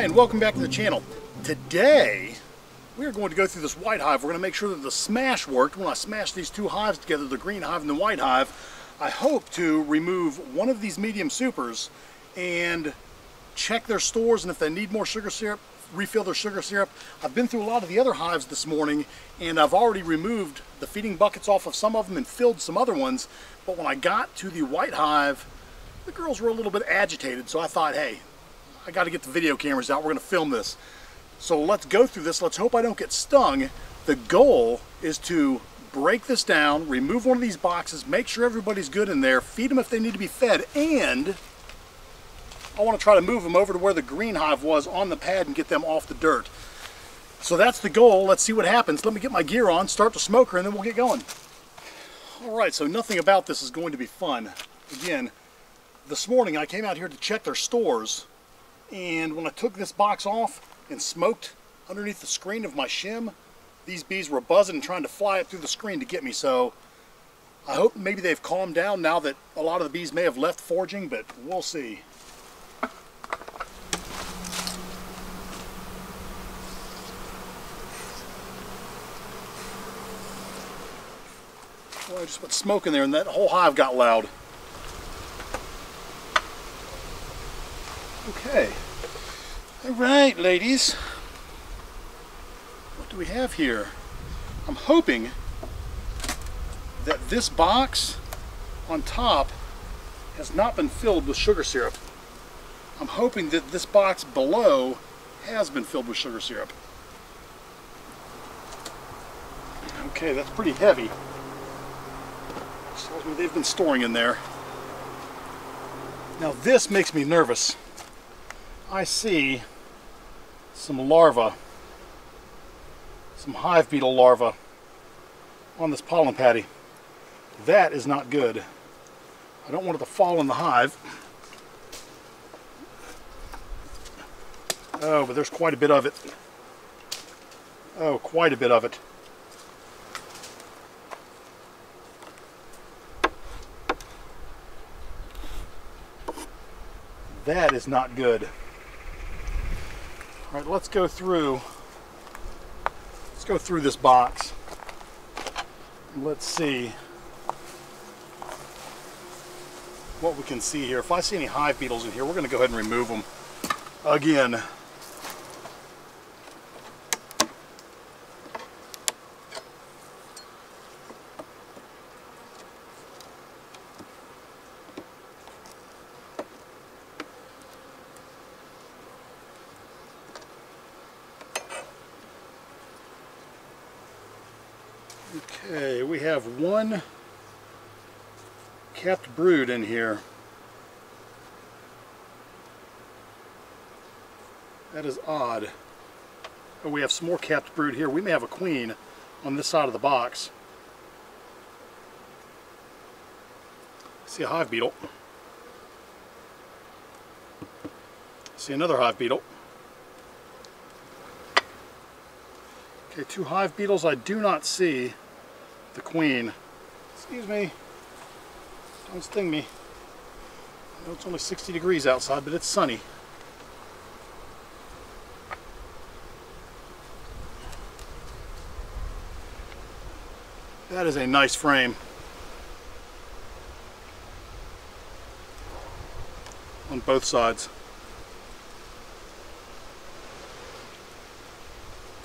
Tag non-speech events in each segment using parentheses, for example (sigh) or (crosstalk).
Hi, and welcome back to the channel. Today, we are going to go through this white hive. We're going to make sure that the smash worked. When I smash these two hives together, the green hive and the white hive, I hope to remove one of these medium supers and check their stores, and if they need more sugar syrup, refill their sugar syrup. I've been through a lot of the other hives this morning, and I've already removed the feeding buckets off of some of them and filled some other ones, but when I got to the white hive, the girls were a little bit agitated, so I thought, hey, I got to get the video cameras out. We're going to film this. So let's go through this. Let's hope I don't get stung. The goal is to break this down, remove one of these boxes, make sure everybody's good in there, feed them if they need to be fed, and I want to try to move them over to where the green hive was on the pad and get them off the dirt. So that's the goal. Let's see what happens. Let me get my gear on, start the smoker, and then we'll get going. All right, so nothing about this is going to be fun. Again, this morning I came out here to check their stores and when I took this box off and smoked underneath the screen of my shim, these bees were buzzing and trying to fly up through the screen to get me. So I hope maybe they've calmed down now that a lot of the bees may have left foraging, but we'll see. Well, I just put smoke in there and that whole hive got loud. Okay. All right, ladies. What do we have here? I'm hoping that this box on top has not been filled with sugar syrup. I'm hoping that this box below has been filled with sugar syrup. Okay, that's pretty heavy. Tells me they've been storing in there. Now this makes me nervous. I see some larvae, some hive beetle larvae on this pollen patty. That is not good. I don't want it to fall in the hive. Oh, but there's quite a bit of it. Oh, quite a bit of it. That is not good. All right, let's go through. Let's go through this box. Let's see what we can see here. If I see any hive beetles in here, we're going to go ahead and remove them again. Okay, we have one capped brood in here. That is odd. Oh, we have some more capped brood here. We may have a queen on this side of the box. See a hive beetle. See another hive beetle. Okay, two hive beetles. I do not see the queen. Excuse me. Don't sting me. I know it's only 60 degrees outside, but it's sunny. That is a nice frame. On both sides.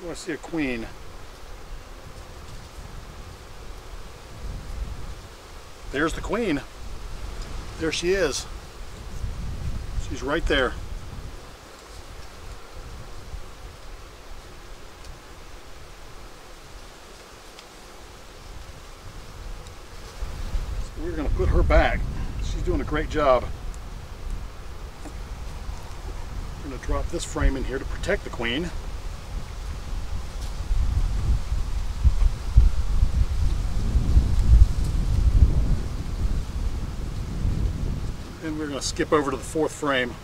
So I see a queen. There's the queen. There she is. She's right there. So we're to put her back. She's doing a great job. Going to drop this frame in here to protect the queen. And we're going to skip over to the fourth frame.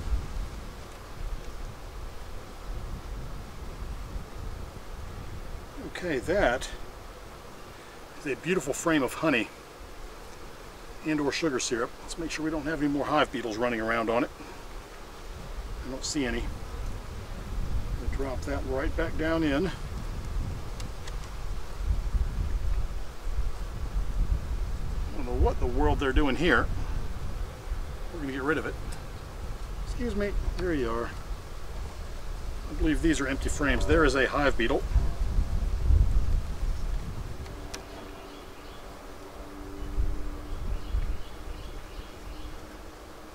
Okay, that is a beautiful frame of honey and or sugar syrup. Let's make sure we don't have any more hive beetles running around on it. I don't see any. Drop that right back down in. I don't know what the world they're doing here. We're going to get rid of it. Excuse me, there you are. I believe these are empty frames. There is a hive beetle.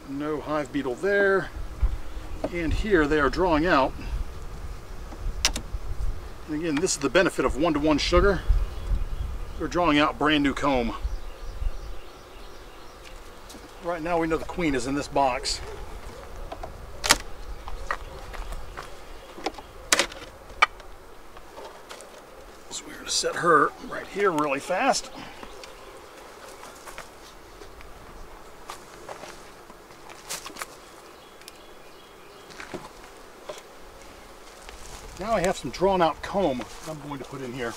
No hive beetle there. And here they are drawing out. And again, this is the benefit of one-to-one -one sugar. They're drawing out brand new comb. Right now we know the queen is in this box. So we're to set her right here really fast. Now I have some drawn out comb I'm going to put in here.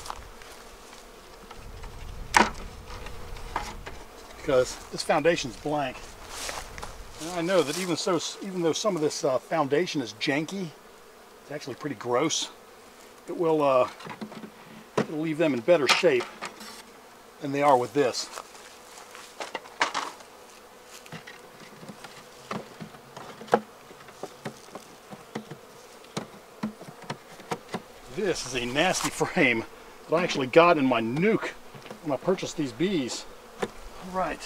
Because this foundation is blank. And I know that even so, even though some of this uh, foundation is janky, it's actually pretty gross. It will uh, leave them in better shape than they are with this. This is a nasty (laughs) frame that I actually got in my nuc when I purchased these bees. Right.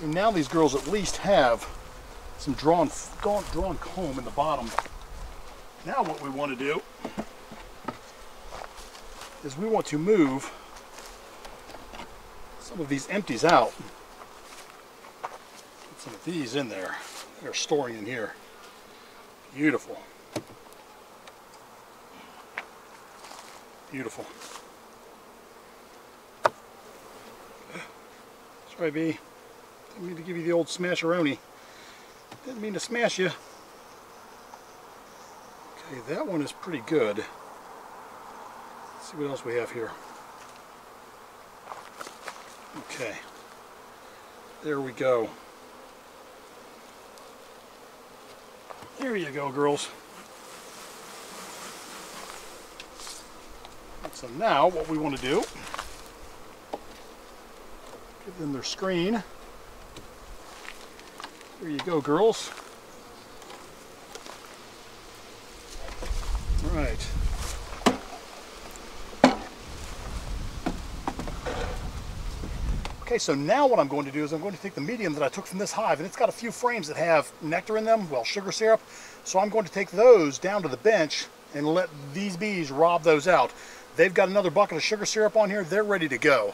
And now these girls at least have some drawn, drawn comb in the bottom. Now what we want to do is we want to move some of these empties out. Put some of these in there. They're storing in here. Beautiful. Beautiful. Sorry, bee. Didn't mean to give you the old smash smasheroni. Didn't mean to smash you. Okay, that one is pretty good. Let's see what else we have here. Okay. There we go. There you go, girls. So now what we want to do, give them their screen. There you go, girls. All right. Okay, so now what I'm going to do is I'm going to take the medium that I took from this hive, and it's got a few frames that have nectar in them, well, sugar syrup. So I'm going to take those down to the bench and let these bees rob those out. They've got another bucket of sugar syrup on here. They're ready to go.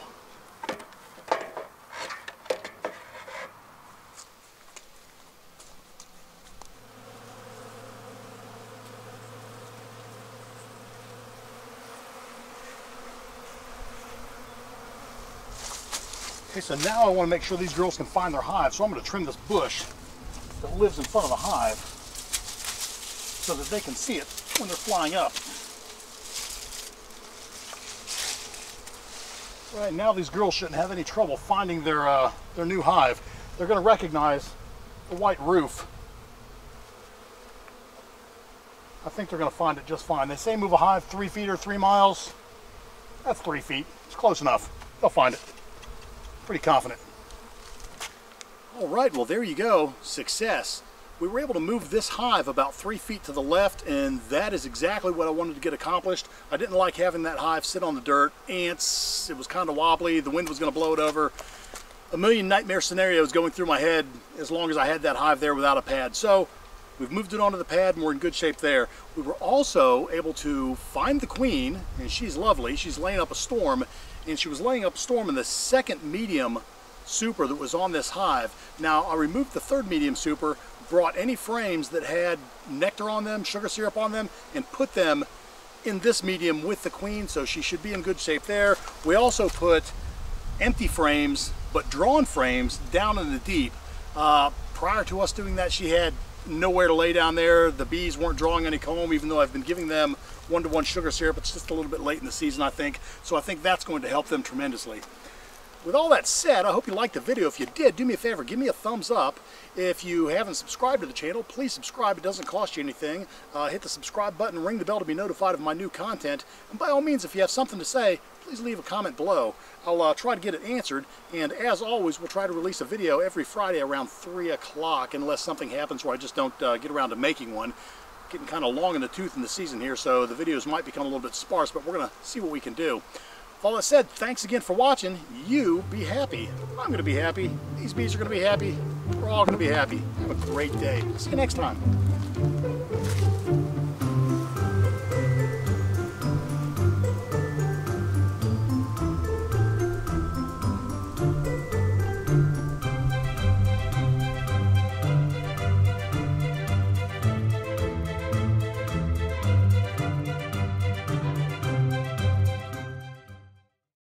So now I want to make sure these girls can find their hive. So I'm going to trim this bush that lives in front of the hive so that they can see it when they're flying up. Right now these girls shouldn't have any trouble finding their, uh, their new hive. They're going to recognize the white roof. I think they're going to find it just fine. They say move a hive three feet or three miles. That's three feet. It's close enough. They'll find it pretty confident. All right, well there you go, success. We were able to move this hive about three feet to the left and that is exactly what I wanted to get accomplished. I didn't like having that hive sit on the dirt. Ants, it was kind of wobbly, the wind was gonna blow it over. A million nightmare scenarios going through my head as long as I had that hive there without a pad. So we've moved it onto the pad and we're in good shape there. We were also able to find the queen and she's lovely. She's laying up a storm and she was laying up storm in the second medium super that was on this hive. Now I removed the third medium super, brought any frames that had nectar on them, sugar syrup on them, and put them in this medium with the queen, so she should be in good shape there. We also put empty frames, but drawn frames down in the deep. Uh, prior to us doing that, she had nowhere to lay down there. The bees weren't drawing any comb, even though I've been giving them one-to-one -one sugar syrup. It's just a little bit late in the season, I think. So I think that's going to help them tremendously. with all that said, I hope you liked the video. If you did, do me a favor, give me a thumbs up. If you haven't subscribed to the channel, please subscribe. It doesn't cost you anything. Uh, hit the subscribe button, ring the bell to be notified of my new content. And by all means, if you have something to say, please leave a comment below. I'll uh, try to get it answered. And as always, we'll try to release a video every Friday around 3 o'clock, unless something happens where I just don't uh, get around to making one. Getting kind of long in the tooth in the season here, so the videos might become a little bit sparse, but we're going to see what we can do With all that said, thanks again for watching. You be happy. I'm going to be happy. These bees are going to be happy. We're all going to be happy. Have a great day. See you next time.